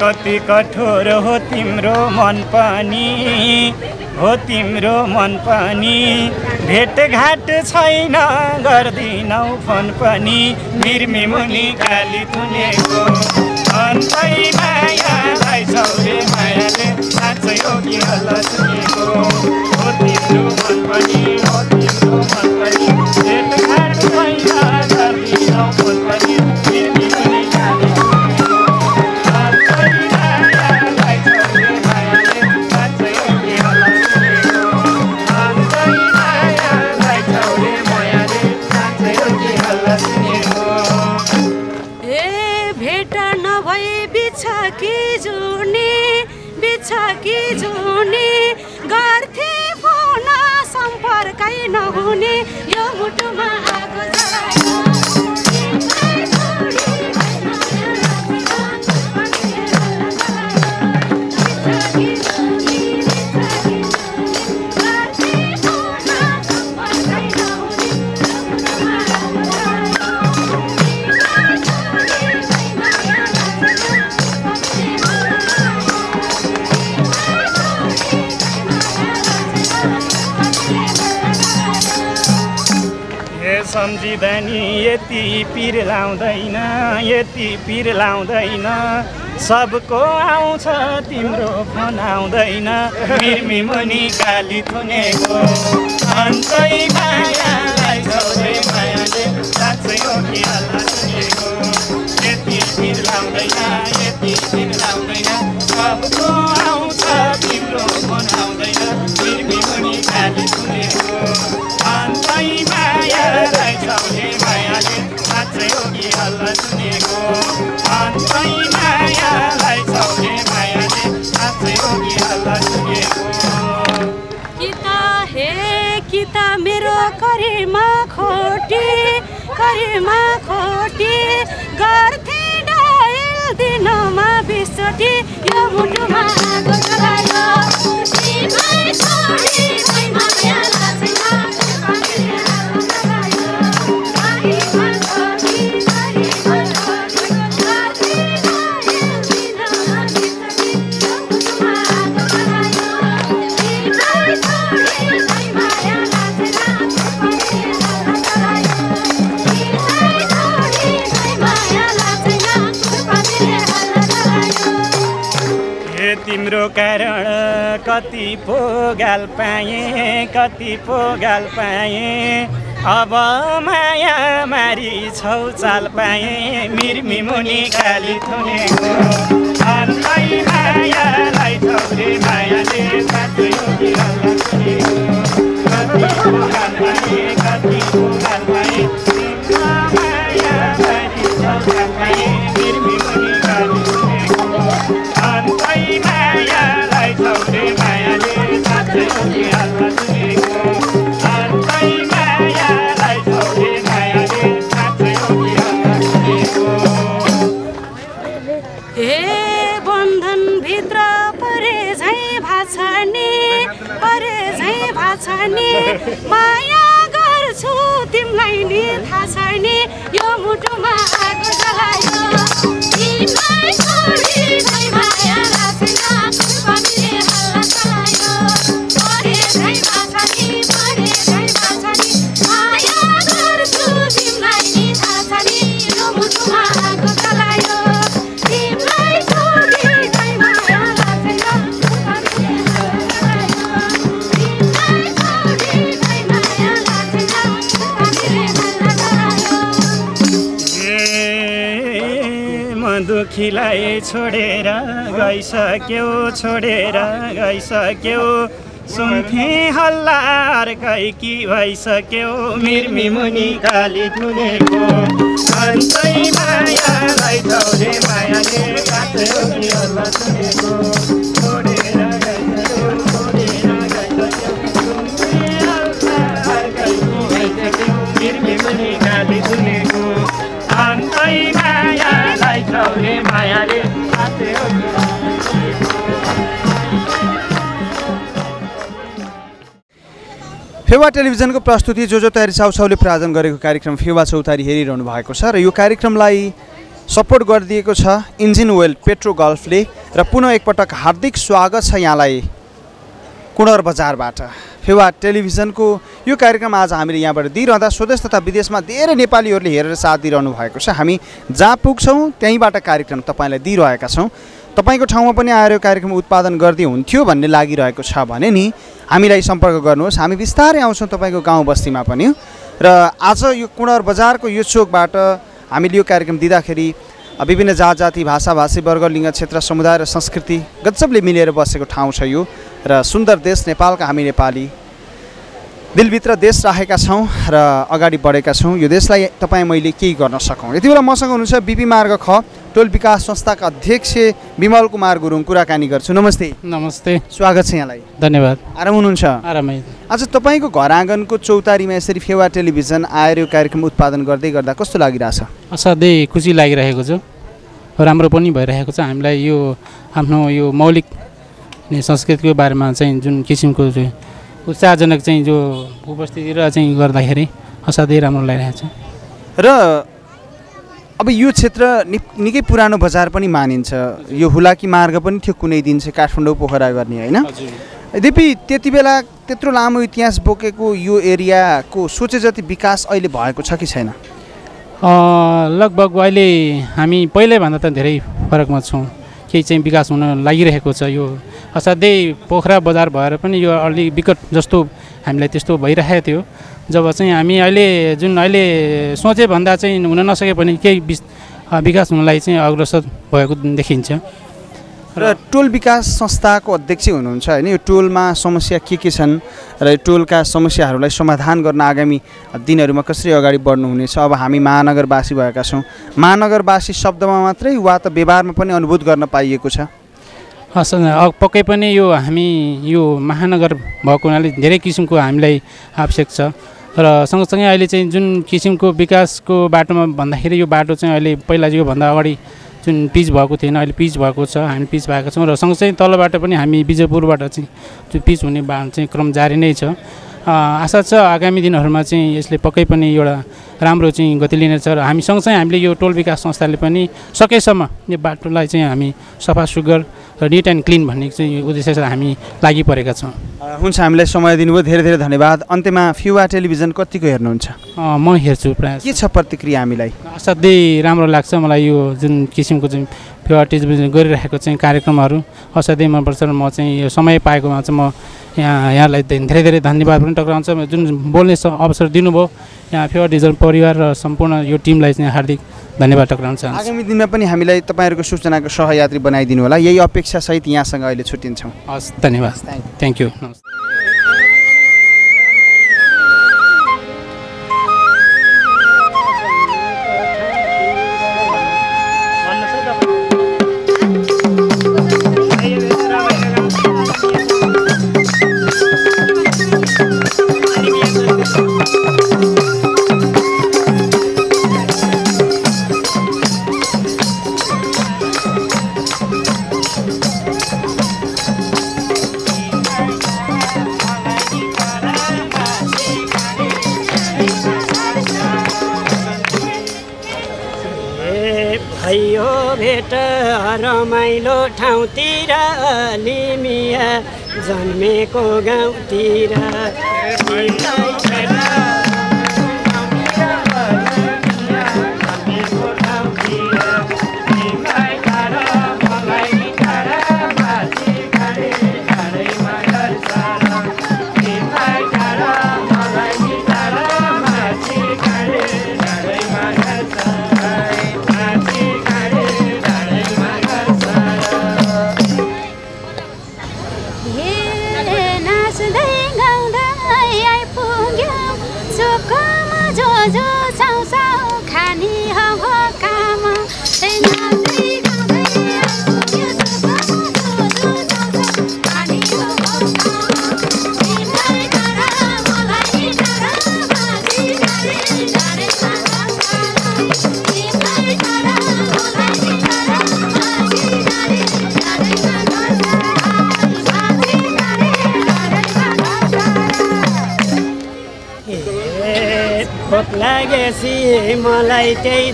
कति कठोर हो तिम्रो मन पनि हो तिम्रो मन पनि भेटघाट छैन गर्दिनौ फोन पनि। मिर्मी मुनि गाली थुनेको सुनेको? हो तिम्रो मन पनि ए सम्झिँदा नि यति पिर लाउँदैन यति पिर लाउँदैन। सबको आउँछ तिम्रो फोन आउँदैन। मिर्मी मुनि काली थुनेको आउँछ तिम्रो बिसोटी यो मुटुमा आगो जलायो कारण कति पो गाल पाएँ कति पो गाल पाएँ। अब माया मारी छौ चाल पाएँ मिर्मी मुनि गाली थुनेको। मायालाई छौरे मायाले कति कति आगो दुखीलाई छोडेर गइसक्यो छोडेर गइसक्यो। सुन्थे हल्ला अर्कै कि भइसक्यो? मिर्मी मुनि काली धुनेको अन्तै मायालाई छौरे मायाले काट्यो हल्ला सुनेको फेवा टेलिभिजनको प्रस्तुति जो जो तयारी साउसाउले प्रायोजन गरेको कार्यक्रम फेवा चौतारी हेरिरहनु भएको छ र यो कार्यक्रमलाई सपोर्ट गरिदिएको छ इन्जिन ओइल पेट्रो गल्फले र पुनः एकपटक हार्दिक स्वागत छ यहाँलाई कुणर बजारबाट। फेवा टेलिभिजनको यो कार्यक्रम आज हामीले यहाँबाट दिइरहँदा स्वदेश तथा विदेशमा धेरै नेपालीहरूले हेरेर साथ दिइरहनु भएको छ। हामी जहाँ पुग्छौँ त्यहीँबाट कार्यक्रम तपाईँलाई दिइरहेका छौँ। तपाईँको ठाउँमा पनि आएर कार्यक्रम उत्पादन गर्दै हुन्थ्यो भन्ने लागिरहेको छ भने नि हामीलाई सम्पर्क गर्नुहोस्। हामी बिस्तारै आउँछौँ तपाईँको गाउँ बस्तीमा पनि। र आज यो कुणर बजारको यो चोकबाट हामीले यो कार्यक्रम दिँदाखेरि विभिन्न जात जाति भाषा भाषी वर्ग लिङ्ग क्षेत्र समुदाय र संस्कृति गजबले मिलेर बसेको ठाउँ छ यो। र सुन्दर देश नेपालका हामी नेपाली। दिलभित्र देश राखेका छौँ र अगाडि बढेका छौँ। यो देशलाई तपाईँ मैले केही गर्न सकौँ। यति बेला मसँग हुनुहुन्छ बिपी मार्ग ख टोल विकास संस्थाका अध्यक्ष विमल कुमार गुरुङ कुराकानी गर्छु। नमस्ते। नमस्ते। स्वागत छ यहाँलाई। धन्यवाद। आराम हुनुहुन्छ? आरामै। आज तपाईँको घर आँगनको चौतारीमा यसरी फेवा टेलिभिजन आएर यो कार्यक्रम उत्पादन गर्दै गर्दा कस्तो लागिरहेछ? असाध्यै खुसी लागिरहेको छ। राम्रो पनि भइरहेको छ। हामीलाई यो आफ्नो यो मौलिक संस्कृतिको बारेमा चाहिँ जुन किसिमको चाहिँ उत्साहजनक चाहिँ जो उपस्थिति र चाहिँ गर्दाखेरि असाध्यै राम्रो लागिरहेको छ। र अब यो क्षेत्र नि निकै पुरानो बजार पनि मानिन्छ। यो हुलाकी मार्ग पनि थियो कुनै दिन चाहिँ काठमाडौँ पोखरा गर्ने होइन? यद्यपि त्यति बेला त्यत्रो लामो इतिहास बोकेको यो एरियाको सोचे जति विकास अहिले भएको छ कि छैन? लगभग अहिले हामी पहिल्यैभन्दा त धेरै फरकमा छौँ। केही चाहिँ विकास हुन लागिरहेको छ यो असाध्यै पोखरा बजार भएर पनि यो अलि विकट जस्तो हामीलाई त्यस्तो भइरहेको थियो। जब चाहिँ हामी अहिले जुन अहिले सोचे भन्दा चाहिँ हुन नसके पनि केही विकास हुनलाई चाहिँ अग्रसर भएको देखिन्छ। र टोल विकास संस्थाको अध्यक्ष हुनुहुन्छ होइन यो टोलमा समस्या के के छन् र यो टोलका समस्याहरूलाई समाधान गर्न आगामी दिनहरूमा कसरी अगाडि बढ्नुहुनेछ? अब हामी महानगरवासी भएका छौँ। महानगरवासी शब्दमा मात्रै वा त व्यवहारमा पनि अनुभूत गर्न पाइएको छ। हस् पक्कै पनि यो हामी यो महानगर भएको हुनाले धेरै किसिमको हामीलाई आवश्यक छ। र सँगसँगै अहिले चाहिँ जुन किसिमको विकासको बाटोमा भन्दाखेरि यो बाटो चाहिँ अहिले पहिला योभन्दा अगाडि जुन पिच भएको थिएन अहिले पिच भएको छ हामी पिच भएको छौँ। र सँगसँगै तलबाट पनि हामी विजयपुरबाट चाहिँ जुन पिच हुने चाहिँ क्रम जारी नै छ। आशा छ आगामी दिनहरूमा चाहिँ यसले पक्कै पनि एउटा राम्रो चाहिँ गति लिनेछ र हामी सँगसँगै हामीले यो टोल विकास संस्थाले पनि सकेसम्म यो बाटोलाई चाहिँ हामी सफा सुग्घर र निट एन्ड क्लिन भन्ने चाहिँ उद्देश्य हामी लागि परेका छौँ। हुन्छ हामीलाई समय दिनुभयो। धेरै धेरै धन्यवाद। अन्त्यमा फ्युवा टेलिभिजन कतिको हेर्नुहुन्छ? म हेर्छु प्रायः के छ प्रतिक्रिया हामीलाई? असाध्यै राम्रो लाग्छ मलाई यो जुन किसिमको चाहिँ टेलिभिजन गरिरहेको चाहिँ कार्यक्रमहरू असाध्यै मनपर्छ र म चाहिँ यो समय पाएकोमा चाहिँ म यहाँ यहाँलाई धेरै धेरै धन्यवाद पनि टक्राउँछ। जुन बोल्ने अवसर दिनुभयो यहाँ फेवा टेलिभिजन परिवार र सम्पूर्ण यो टिमलाई चाहिँ हार्दिक धन्यवाद टक्राउन चाहन्छु आगामी दिनमा पनि हामीलाई तपाईँहरूको सूचनाको सहयात्री बनाइदिनु होला। यही अपेक्षासहित यहाँसँग अहिले छुट्टिन्छौँ। हस् धन्यवाद। Thank you fogão tira.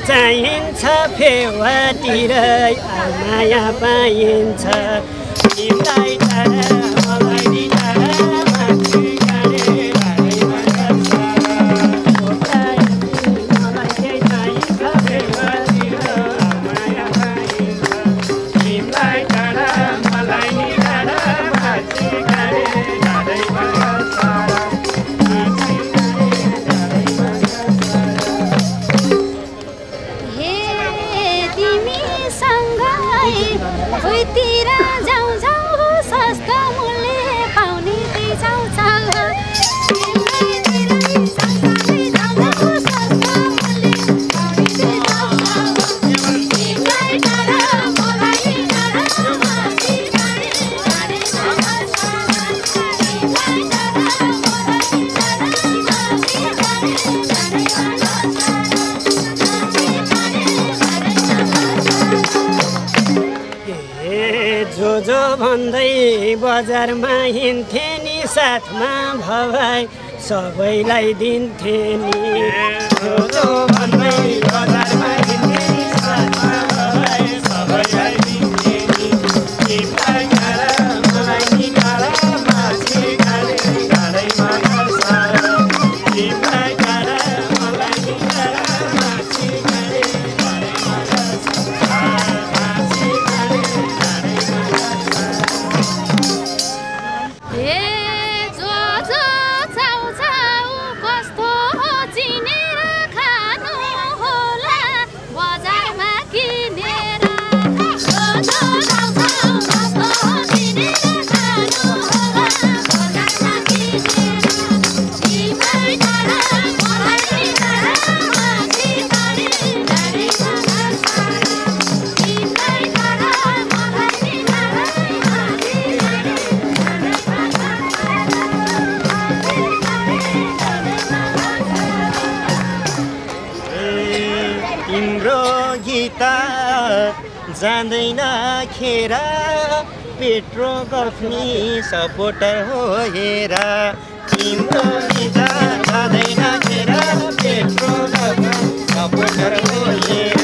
चाहिन्छ फेवातिर माया पाइन्छ। सबैलाई दिन्थे नि जाँदैन खेर। पेट्रो गफनी सपोर्टर हो हेर। तिम्रो जाँदैन खेर। पेट्रो गफ सपोर्टर हो हेर।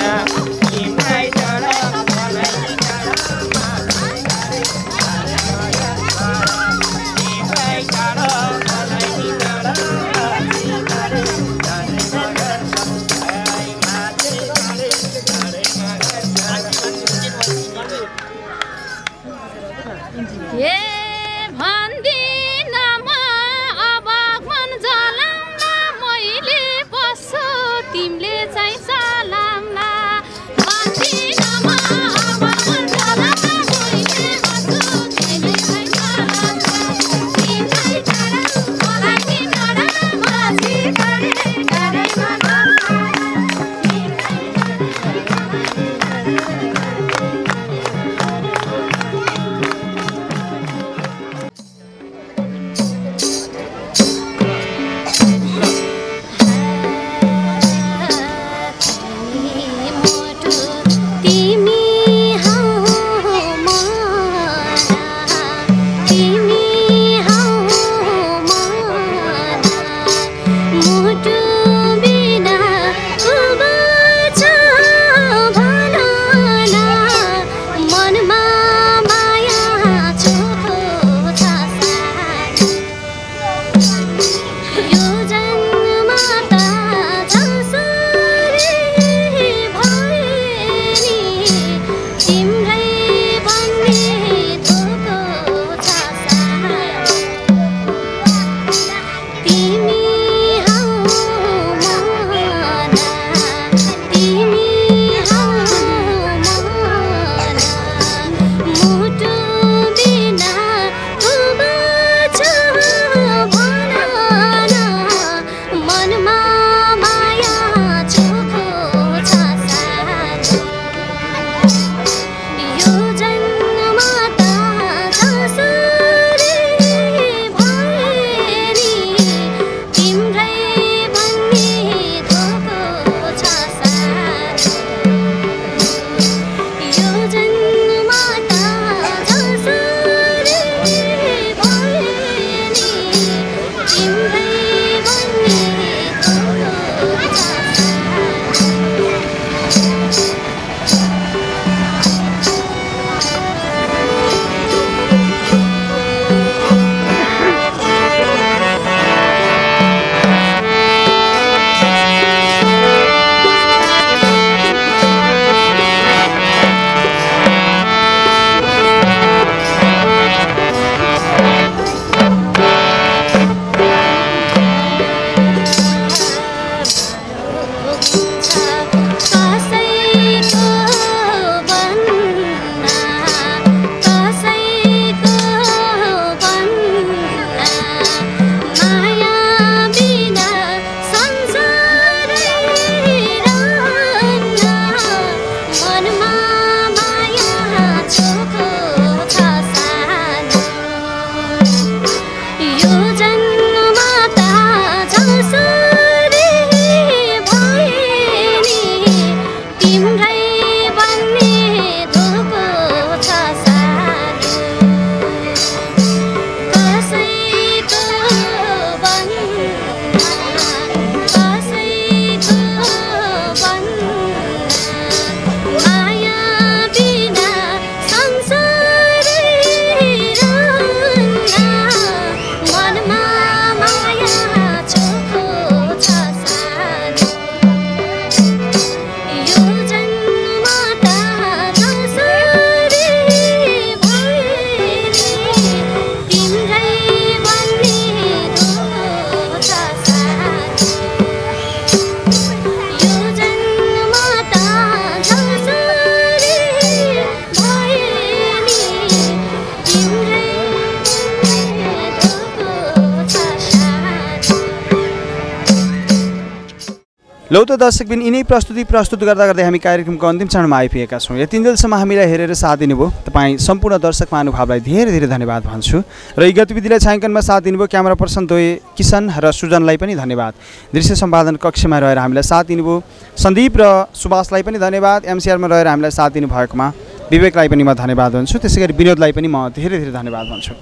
दर्शकबिन यिनै प्रस्तुति प्रस्तुत गर्दा गर्दै हामी कार्यक्रमको अन्तिम चरणमा आइपुगेका छौँ। यतिन्जेलसम्म हामीलाई हेरेर साथ दिनुभयो। तपाईँ सम्पूर्ण दर्शक महानुभावलाई धेरै धेरै धन्यवाद भन्छु। र यी गतिविधिलाई छायाङ्कनमा साथ दिनुभयो क्यामेरा पर्सन दोय किसन र सुजनलाई पनि धन्यवाद। दृश्य सम्पादन कक्षमा रहेर हामीलाई साथ दिनुभयो। सन्दीप र सुभाषलाई पनि धन्यवाद। एमसिआरमा रहेर हामीलाई साथ दिनुभएकोमा विवेकलाई पनि म धन्यवाद भन्छु। त्यसै गरी विनोदलाई पनि म धेरै धेरै धन्यवाद भन्छु।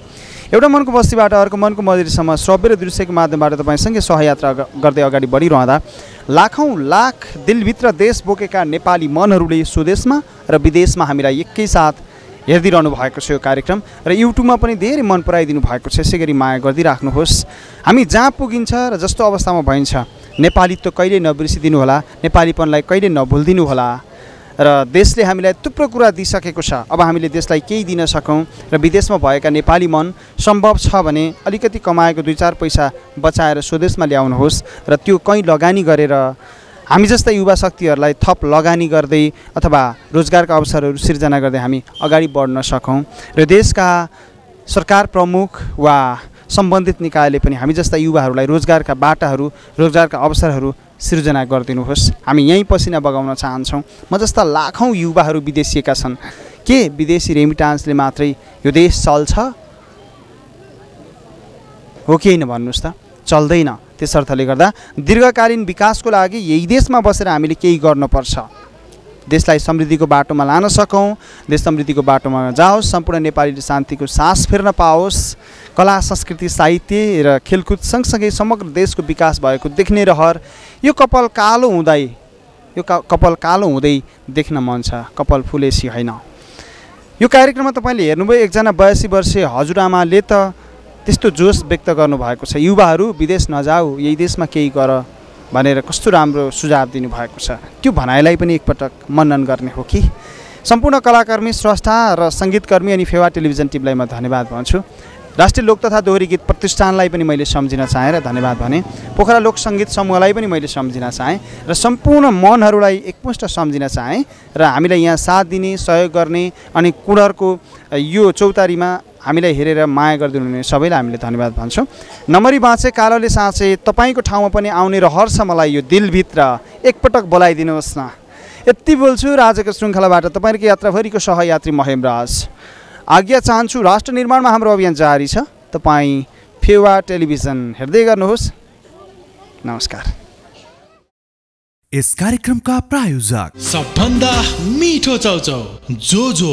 एउटा मनको बस्तीबाट अर्को मनको मजिरीसम्म श्रव्य र दृश्यको माध्यमबाट तपाईँसँगै सहयात्रा गर्दै अगाडि बढिरहँदा लाखौँ लाख दिलभित्र देश बोकेका नेपाली मनहरूले स्वदेशमा र विदेशमा हामीलाई एकैसाथ हेरिदिइरहनु भएको छ यो कार्यक्रम र युट्युबमा पनि धेरै मन पराइदिनु भएको छ यसै गरी माया गरिदिइराख्नुहोस् हामी जहाँ पुगिन्छ र जस्तो अवस्थामा भइन्छ नेपालीत्व कहिले नबिर्सिदिनु होला नेपालीपनलाई कहिले नभुलिदिनु होला र देशले हामीलाई थुप्रो कुरा दिइसकेको छ। अब हामीले देशलाई केही दिन सकौँ र विदेशमा भएका नेपाली मन सम्भव छ भने अलिकति कमाएको दुई चार पैसा बचाएर स्वदेशमा ल्याउनुहोस् र त्यो कहीँ लगानी गरेर हामी जस्ता युवा शक्तिहरूलाई थप लगानी गर्दै अथवा रोजगारका अवसरहरू सिर्जना गर्दै हामी अगाडि बढ्न सकौँ र देशका सरकार प्रमुख वा सम्बन्धित निकायले पनि हामी जस्ता युवाहरूलाई रोजगारका बाटाहरू रोजगारका अवसरहरू सिर्जना गरिदिनुहोस्। हामी यहीँ पसिना बगाउन चाहन्छौँ। म जस्ता लाखौँ युवाहरू विदेशिएका छन्। के विदेशी रेमिटान्सले मात्रै यो देश चल्छ? हो कि होइन भन्नुहोस् त। चल्दैन। त्यसर्थले गर्दा दीर्घकालीन विकासको लागि यही देशमा बसेर हामीले केही गर्नुपर्छ। देशलाई समृद्धिको बाटोमा लान सकौँ देश समृद्धिको बाटोमा जाओस् सम्पूर्ण नेपालीले शान्तिको सास फेर्न पाओस् कला संस्कृति साहित्य र खेलकुद सँगसँगै समग्र देशको विकास भएको देख्ने रहर। यो कपाल कालो हुँदै यो कपाल कालो हुँदै देख्न मन छ। कपाल फुलेसी होइन। यो कार्यक्रममा तपाईँले हेर्नुभयो एकजना बयासी वर्षीय हजुरआमाले त त्यस्तो जोस व्यक्त गर्नुभएको छ। युवाहरू विदेश नजाऊ यही देशमा केही गर। भनेर कस्तो राम्रो सुझाव दिनुभएको छ त्यो भनाइलाई पनि एकपटक मनन गर्ने हो कि? सम्पूर्ण कलाकर्मी स्रष्टा र सङ्गीतकर्मी अनि फेवा टेलिभिजन टिमलाई म धन्यवाद भन्छु। राष्ट्रिय लोक तथा दोहोरी गीत प्रतिष्ठानलाई पनि मैले सम्झिन चाहेँ र धन्यवाद भने पोखरा लोक सङ्गीत समूहलाई पनि मैले सम्झिन चाहेँ र सम्पूर्ण मनहरूलाई एकमुष्ट सम्झिन चाहेँ र हामीलाई यहाँ साथ दिने सहयोग गर्ने अनि कुडरको यो चौतारीमा हामीलाई हेरेर माया गरिदिनु हुने सबैलाई हामीले धन्यवाद भन्छौँ। नमरी बाँचे कालोले साँचे तपाईँको ठाउँमा पनि आउने रहर छ मलाई यो दिलभित्र। एकपटक बोलाइदिनुहोस् न। यति बोल्छु र आजको श्रृङ्खलाबाट तपाईँहरूको यात्राभरिको सहयात्री महेमराज आज्ञा चाहन्छु राष्ट्र निर्माणमा हाम्रो अभियान जारी छ। तपाईँ फेवा टेलिभिजन हेर्दै गर्नुहोस्। नमस्कार। यस कार्यक्रमका प्रायोजक। सबभन्दा मिठो चाउचाउ जो जो